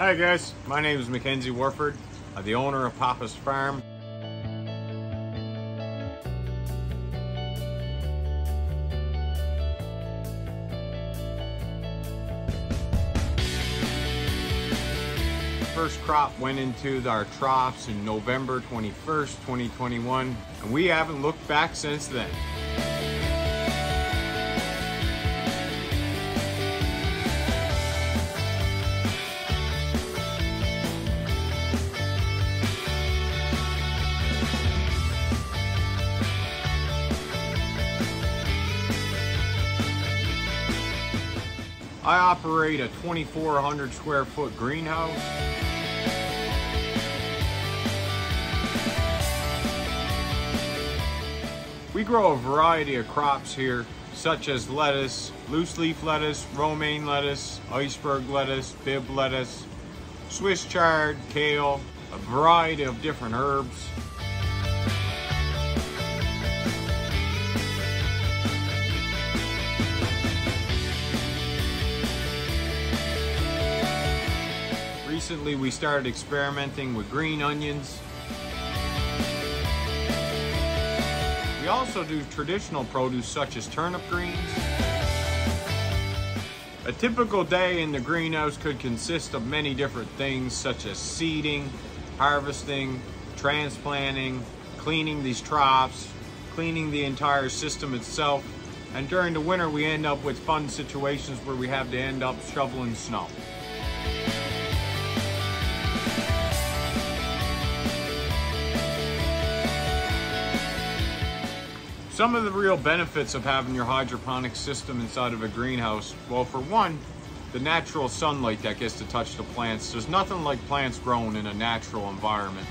Hi guys, my name is Mackenzie Warford, I'm the owner of Papa's Farm. First crop went into our troughs in November 21st, 2021, and we haven't looked back since then. I operate a 2,400 square foot greenhouse. We grow a variety of crops here, such as lettuce, loose leaf lettuce, romaine lettuce, iceberg lettuce, Bibb lettuce, Swiss chard, kale, a variety of different herbs. Recently we started experimenting with green onions. We also do traditional produce such as turnip greens. A typical day in the greenhouse could consist of many different things such as seeding, harvesting, transplanting, cleaning these troughs, cleaning the entire system itself, and during the winter we end up with fun situations where we have to end up shoveling snow. Some of the real benefits of having your hydroponic system inside of a greenhouse, well for one, the natural sunlight that gets to touch the plants. There's nothing like plants grown in a natural environment.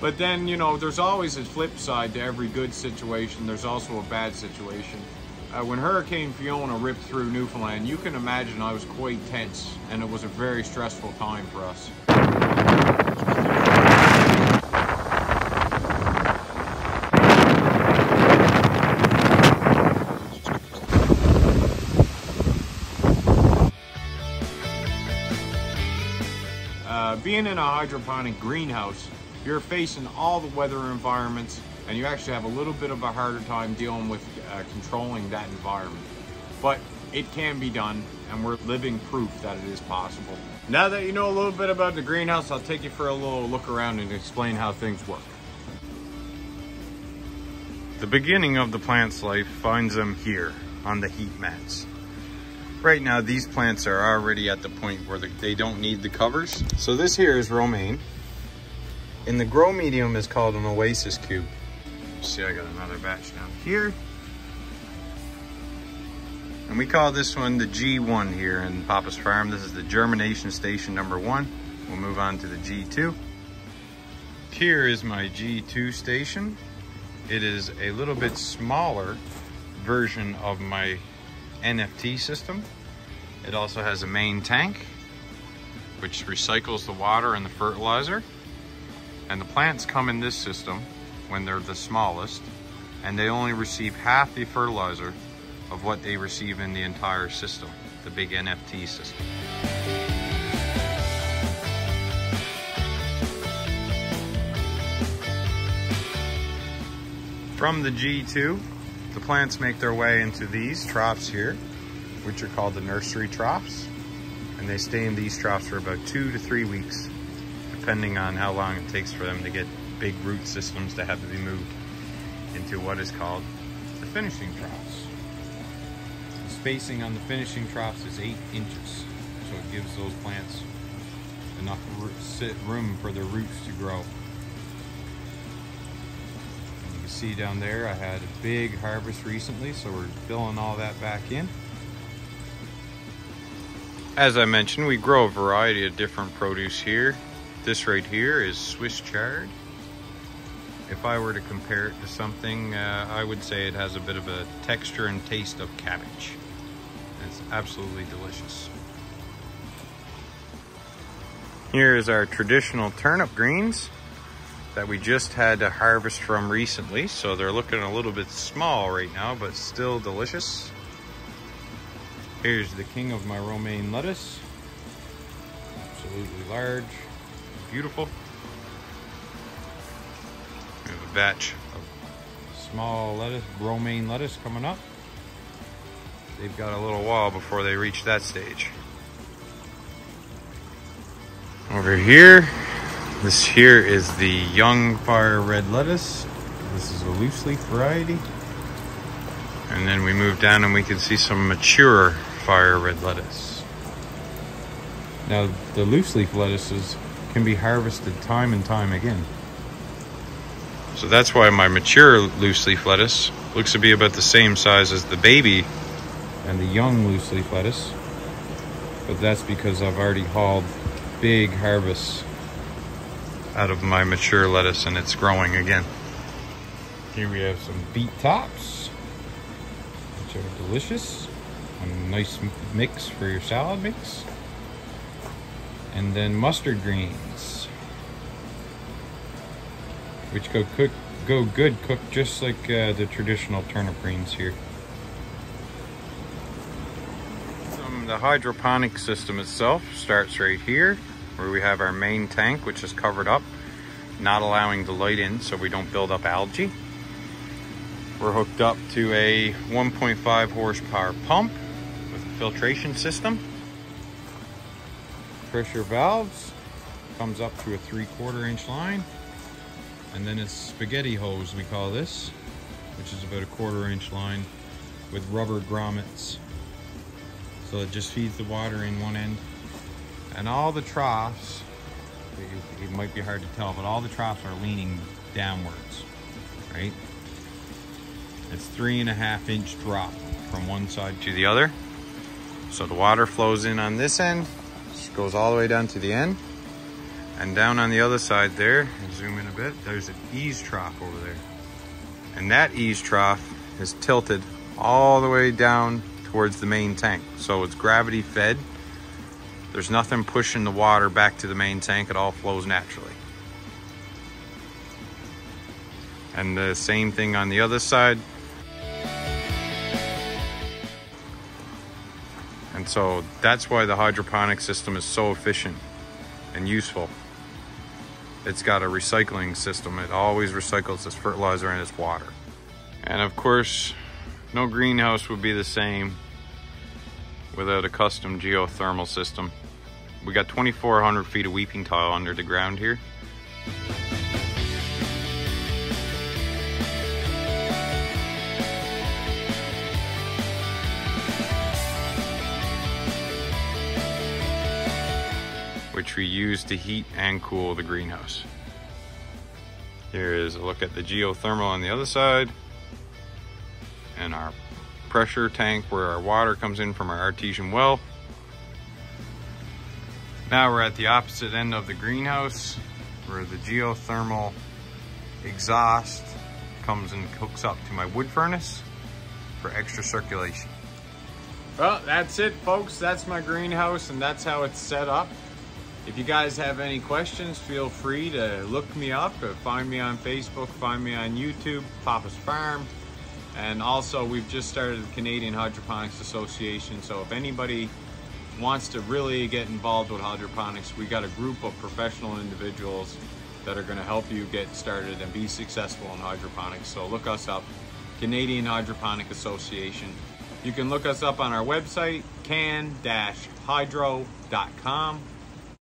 But then, you know, there's always a flip side to every good situation. There's also a bad situation. Uh, when Hurricane Fiona ripped through Newfoundland, you can imagine I was quite tense and it was a very stressful time for us. Uh, being in a hydroponic greenhouse, you're facing all the weather environments and you actually have a little bit of a harder time dealing with uh, controlling that environment. But it can be done and we're living proof that it is possible. Now that you know a little bit about the greenhouse, I'll take you for a little look around and explain how things work. The beginning of the plant's life finds them here on the heat mats. Right now, these plants are already at the point where they don't need the covers. So this here is romaine. And the grow medium is called an oasis cube. See, I got another batch down here. And we call this one the G1 here in Papa's Farm. This is the germination station number one. We'll move on to the G2. Here is my G2 station. It is a little bit smaller version of my NFT system. It also has a main tank, which recycles the water and the fertilizer. And the plants come in this system when they're the smallest, and they only receive half the fertilizer of what they receive in the entire system, the big NFT system. From the G2, the plants make their way into these troughs here, which are called the nursery troughs. And they stay in these troughs for about two to three weeks, depending on how long it takes for them to get big root systems to have to be moved into what is called the finishing troughs. The spacing on the finishing troughs is eight inches, so it gives those plants enough room for their roots to grow see down there I had a big harvest recently so we're filling all that back in. As I mentioned we grow a variety of different produce here. This right here is Swiss chard. If I were to compare it to something uh, I would say it has a bit of a texture and taste of cabbage. It's absolutely delicious. Here is our traditional turnip greens that we just had to harvest from recently. So they're looking a little bit small right now, but still delicious. Here's the king of my romaine lettuce. Absolutely large, beautiful. We have a batch of small lettuce, romaine lettuce coming up. They've got a little while before they reach that stage. Over here, this here is the young fire red lettuce. This is a loose leaf variety. And then we move down and we can see some mature fire red lettuce. Now, the loose leaf lettuces can be harvested time and time again. So that's why my mature loose leaf lettuce looks to be about the same size as the baby and the young loose leaf lettuce. But that's because I've already hauled big harvests out of my mature lettuce and it's growing again. Here we have some beet tops, which are delicious. A nice mix for your salad mix. And then mustard greens, which go cook, go good cooked just like uh, the traditional turnip greens here. The hydroponic system itself starts right here where we have our main tank which is covered up not allowing the light in so we don't build up algae. We're hooked up to a 1.5 horsepower pump with a filtration system. Pressure valves comes up to a three quarter inch line. And then it's spaghetti hose, we call this, which is about a quarter inch line with rubber grommets. So it just feeds the water in one end. And all the troughs, it might be hard to tell, but all the troughs are leaning downwards, right? It's three and a half inch drop from one side to the other. So the water flows in on this end, goes all the way down to the end. And down on the other side there, zoom in a bit, there's an eaves trough over there. And that eaves trough is tilted all the way down towards the main tank. So it's gravity fed. There's nothing pushing the water back to the main tank. It all flows naturally. And the same thing on the other side. And so that's why the hydroponic system is so efficient and useful. It's got a recycling system. It always recycles its fertilizer and its water. And of course, no greenhouse would be the same without a custom geothermal system. We got 2,400 feet of weeping tile under the ground here. which we use to heat and cool the greenhouse. Here is a look at the geothermal on the other side and our pressure tank where our water comes in from our artesian well. Now we're at the opposite end of the greenhouse where the geothermal exhaust comes and hooks up to my wood furnace for extra circulation. Well, that's it folks. That's my greenhouse and that's how it's set up. If you guys have any questions, feel free to look me up, or find me on Facebook, find me on YouTube, Papa's Farm. And also, we've just started the Canadian Hydroponics Association, so if anybody wants to really get involved with hydroponics, we got a group of professional individuals that are going to help you get started and be successful in hydroponics. So look us up, Canadian Hydroponic Association. You can look us up on our website, can-hydro.com